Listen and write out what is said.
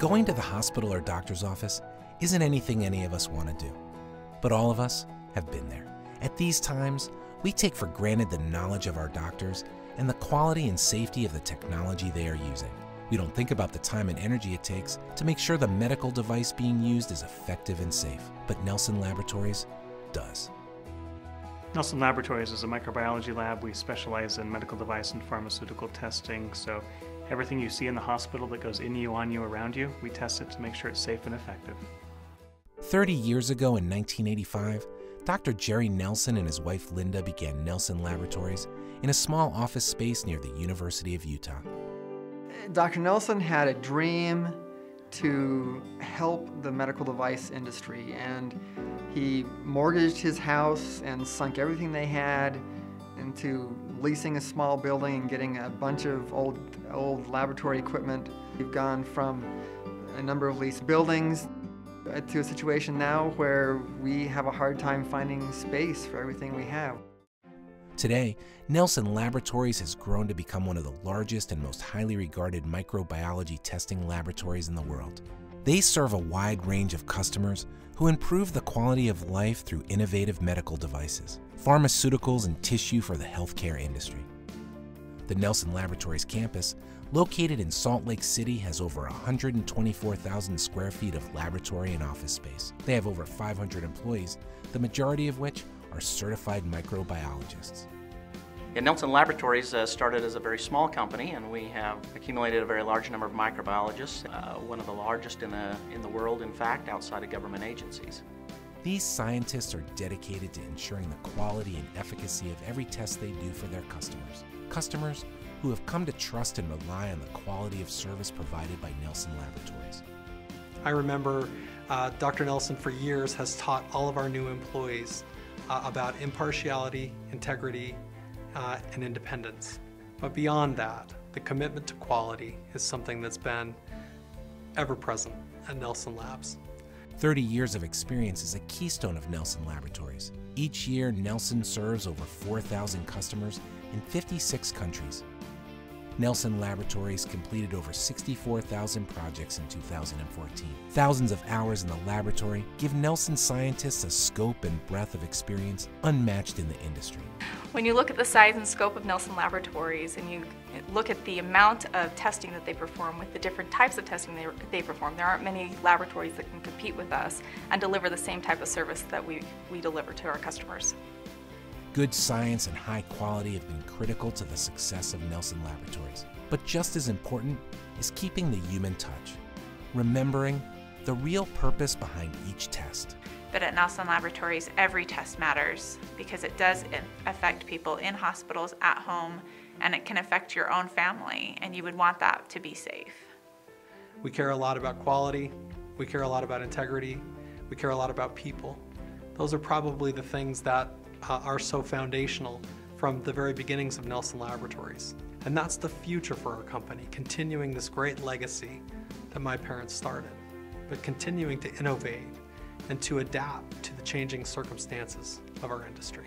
Going to the hospital or doctor's office isn't anything any of us want to do. But all of us have been there. At these times, we take for granted the knowledge of our doctors and the quality and safety of the technology they are using. We don't think about the time and energy it takes to make sure the medical device being used is effective and safe. But Nelson Laboratories does. Nelson Laboratories is a microbiology lab. We specialize in medical device and pharmaceutical testing. So everything you see in the hospital that goes in you, on you, around you, we test it to make sure it's safe and effective. 30 years ago in 1985, Dr. Jerry Nelson and his wife Lynda began Nelson Laboratories in a small office space near the University of Utah. Dr. Nelson had a dream to help the medical device industry and he mortgaged his house and sunk everything they had into leasing a small building and getting a bunch of old, old laboratory equipment. We've gone from a number of leased buildings to a situation now where we have a hard time finding space for everything we have. Today, Nelson Laboratories has grown to become one of the largest and most highly regarded microbiology testing laboratories in the world. They serve a wide range of customers who improve the quality of life through innovative medical devices, pharmaceuticals, and tissue for the healthcare industry. The Nelson Laboratories campus, located in Salt Lake City, has over 124,000 square feet of laboratory and office space. They have over 500 employees, the majority of which are certified microbiologists. Yeah, Nelson Laboratories uh, started as a very small company and we have accumulated a very large number of microbiologists, uh, one of the largest in the, in the world, in fact, outside of government agencies. These scientists are dedicated to ensuring the quality and efficacy of every test they do for their customers. Customers who have come to trust and rely on the quality of service provided by Nelson Laboratories. I remember uh, Dr. Nelson for years has taught all of our new employees uh, about impartiality, integrity, uh, and independence. But beyond that, the commitment to quality is something that's been ever present at Nelson Labs. 30 years of experience is a keystone of Nelson Laboratories. Each year, Nelson serves over 4,000 customers in 56 countries. Nelson Laboratories completed over 64,000 projects in 2014. Thousands of hours in the laboratory give Nelson scientists a scope and breadth of experience unmatched in the industry. When you look at the size and scope of Nelson Laboratories and you look at the amount of testing that they perform with the different types of testing they, they perform, there aren't many laboratories that can compete with us and deliver the same type of service that we, we deliver to our customers. Good science and high quality have been critical to the success of Nelson Laboratories. But just as important is keeping the human touch, remembering the real purpose behind each test. But at Nelson Laboratories, every test matters because it does affect people in hospitals, at home, and it can affect your own family, and you would want that to be safe. We care a lot about quality, we care a lot about integrity, we care a lot about people. Those are probably the things that uh, are so foundational from the very beginnings of Nelson Laboratories. And that's the future for our company, continuing this great legacy that my parents started, but continuing to innovate and to adapt to the changing circumstances of our industry.